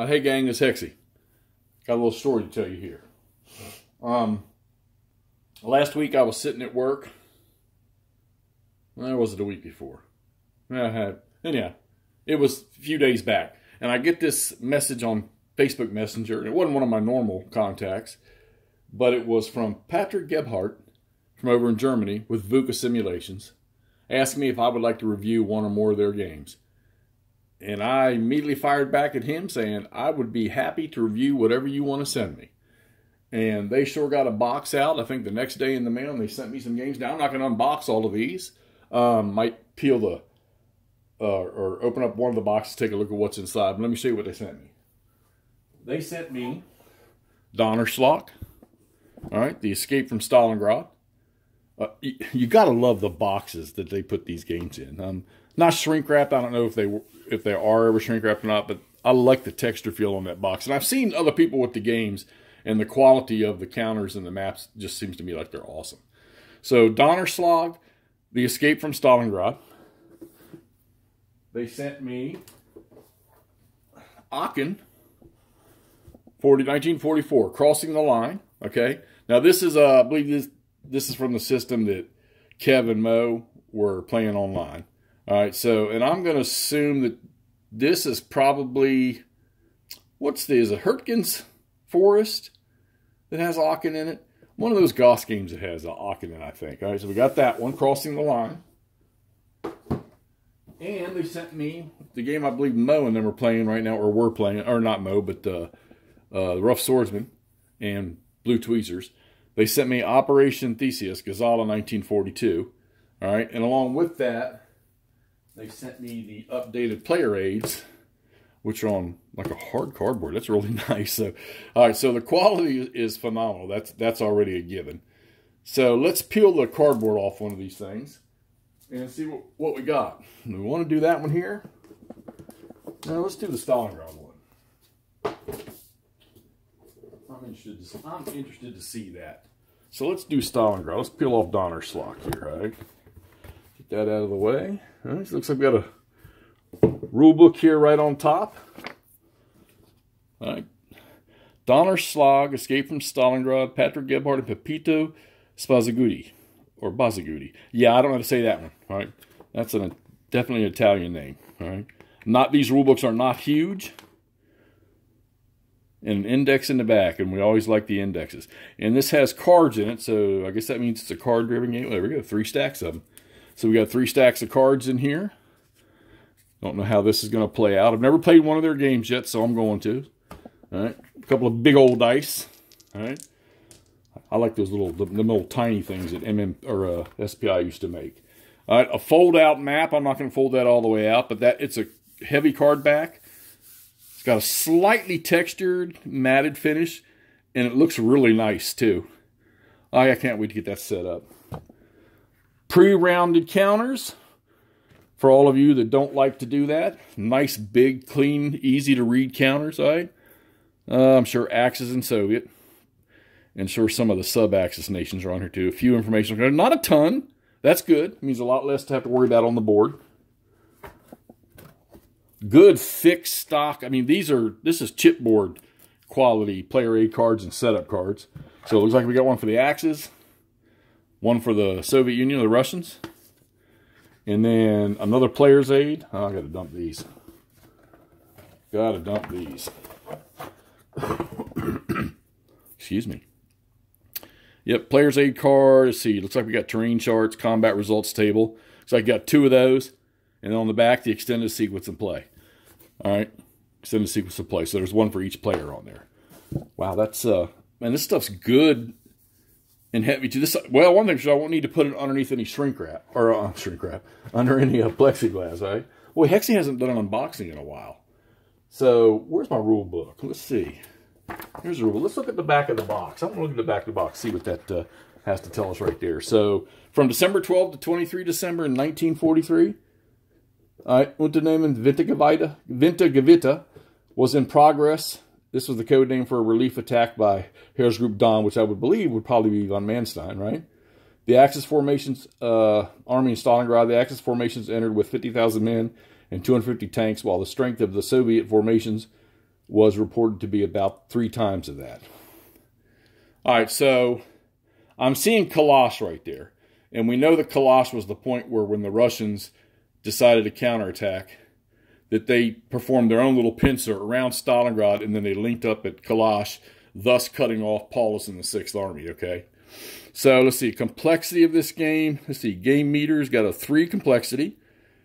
Uh, hey gang, it's Hexy. Got a little story to tell you here. Um, last week I was sitting at work. Where was it a week before? Had, anyhow, it was a few days back. And I get this message on Facebook Messenger, and it wasn't one of my normal contacts, but it was from Patrick Gebhardt from over in Germany with VUCA Simulations, asking me if I would like to review one or more of their games. And I immediately fired back at him saying, I would be happy to review whatever you want to send me. And they sure got a box out, I think the next day in the mail, and they sent me some games. Now, I'm not going to unbox all of these. Um, might peel the, uh, or open up one of the boxes, take a look at what's inside. But let me show you what they sent me. They sent me Donnerschlag, all right, The Escape from Stalingrad. Uh, you, you got to love the boxes that they put these games in. Um, not shrink wrapped. I don't know if they if they are ever shrink wrapped or not, but I like the texture feel on that box. And I've seen other people with the games, and the quality of the counters and the maps just seems to me like they're awesome. So Donnerschlag, The Escape from Stalingrad. They sent me Aachen, 40, 1944, Crossing the Line. Okay. Now this is, uh, I believe this this is from the system that Kev and Mo were playing online. All right, so, and I'm going to assume that this is probably, what's this, a Hurtgens Forest that has Aachen in it? One of those GOSS games that has Aachen in it, I think. All right, so we got that one, Crossing the Line. And they sent me the game I believe Mo and them are playing right now, or we're playing, or not Mo, but uh, uh, Rough Swordsman and Blue Tweezers. They sent me Operation Theseus, Gazala 1942. All right, and along with that, they sent me the updated player aids, which are on like a hard cardboard. That's really nice. So, all right, so the quality is phenomenal. That's that's already a given. So let's peel the cardboard off one of these things and see what, what we got. We want to do that one here. Now let's do the Stalingrad one. I'm interested to, I'm interested to see that. So let's do Stalingrad. Let's peel off Donnerschlag here, right? That out of the way. All right, so looks like we got a rule book here right on top. All right. Donnerschlag, Escape from Stalingrad, Patrick Gebhardt, and Pepito Spazzagutti. Or Bazzagutti. Yeah, I don't know how to say that one, all right? That's an, definitely an Italian name, all right? Not, these rule books are not huge and an index in the back, and we always like the indexes. And this has cards in it, so I guess that means it's a card-driven game. There we go, three stacks of them. So we got three stacks of cards in here. Don't know how this is going to play out. I've never played one of their games yet, so I'm going to. All right, a couple of big old dice. All right, I like those little, the, the little tiny things that MM or uh, SPI used to make. All right, a fold-out map. I'm not going to fold that all the way out, but that it's a heavy card back. It's got a slightly textured, matted finish, and it looks really nice too. I can't wait to get that set up. Pre-rounded counters for all of you that don't like to do that. Nice, big, clean, easy to read counters, right? Uh, I'm sure Axis and Soviet. And sure some of the sub-Axis nations are on here too. A few information. Not a ton. That's good. It means a lot less to have to worry about on the board good thick stock. I mean, these are, this is chipboard quality player aid cards and setup cards. So it looks like we got one for the Axis, one for the Soviet Union, the Russians, and then another player's aid. Oh, I got to dump these. Got to dump these. Excuse me. Yep, player's aid card. Let's see. Looks like we got terrain charts, combat results table. So I got two of those. And on the back, the extended sequence of play. All right, extended sequence of play. So there's one for each player on there. Wow, that's uh, man, this stuff's good and heavy too. This well, one thing is I won't need to put it underneath any shrink wrap or uh, shrink wrap under any uh, plexiglass, right? Well, Hexy hasn't done an unboxing in a while. So where's my rule book? Let's see. Here's the rule. Let's look at the back of the box. I'm going to look at the back of the box, see what that uh, has to tell us right there. So from December 12 to 23 December in 1943, uh, Unternehmen Wintergeweide, Wintergewitter was in progress. This was the code name for a relief attack by Heeresgruppe Don, which I would believe would probably be von Manstein, right? The Axis formations, uh, army in Stalingrad, the Axis formations entered with 50,000 men and 250 tanks, while the strength of the Soviet formations was reported to be about three times of that. All right, so I'm seeing Kalach right there. And we know that Kalach was the point where when the Russians decided to counterattack, that they performed their own little pincer around Stalingrad and then they linked up at Kalach, thus cutting off Paulus and the Sixth Army, okay? So let's see, complexity of this game. Let's see, game meter's got a three complexity.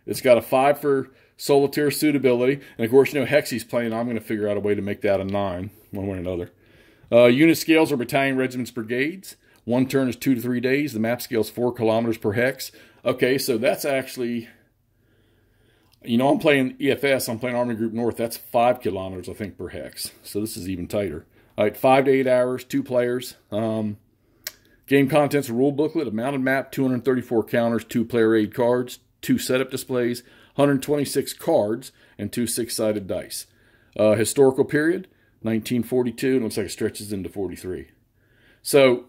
It's got a five for solitaire suitability. And of course, you know, Hexy's playing. I'm going to figure out a way to make that a nine, one way or another. Uh, unit scales are battalion, regiments, brigades. One turn is two to three days. The map scale is four kilometers per hex. Okay, so that's actually you know, I'm playing EFS, I'm playing Army Group North. That's five kilometers, I think, per hex. So this is even tighter. All right, five to eight hours, two players. Um, game contents, rule booklet, a mounted map, 234 counters, two player aid cards, two setup displays, 126 cards, and two six-sided dice. Uh, historical period, 1942, and looks like it stretches into 43. So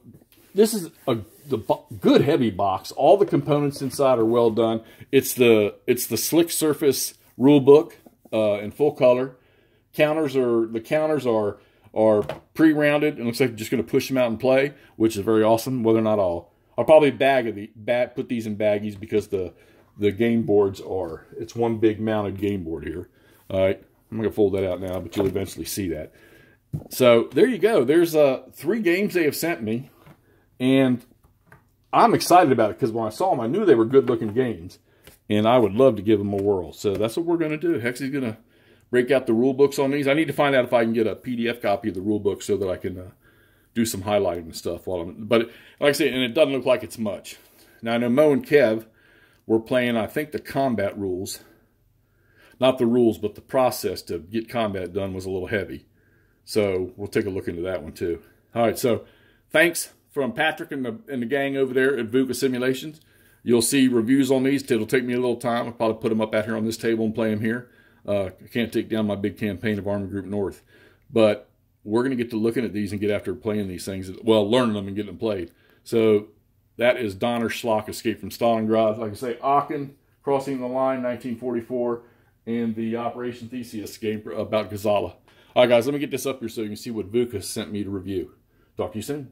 this is a the good heavy box. All the components inside are well done. It's the it's the slick surface rule book uh, in full color. Counters are the counters are are pre-rounded and looks like you're just going to push them out and play, which is very awesome. Whether or not I'll I'll probably bag the bat put these in baggies because the the game boards are it's one big mounted game board here. All right, I'm going to fold that out now, but you'll eventually see that. So there you go. There's uh, three games they have sent me. And I'm excited about it because when I saw them, I knew they were good looking games. And I would love to give them a whirl. So that's what we're going to do. Hexy's going to break out the rule books on these. I need to find out if I can get a PDF copy of the rule book so that I can uh, do some highlighting and stuff. While I'm, but like I say, and it doesn't look like it's much. Now I know Mo and Kev were playing, I think, the combat rules. Not the rules, but the process to get combat done was a little heavy. So we'll take a look into that one too. All right, so thanks from Patrick and the, and the gang over there at VUCA Simulations. You'll see reviews on these. It'll take me a little time. I'll probably put them up out here on this table and play them here. Uh, I can't take down my big campaign of Army Group North. But we're going to get to looking at these and get after playing these things. Well, learning them and getting them played. So that is Donnerschlag Escape from Stalingrad. Like I say, Aachen, Crossing the Line, 1944, and the Operation Theseus game about Gazala. All right, guys, let me get this up here so you can see what VUCA sent me to review. Talk to you soon.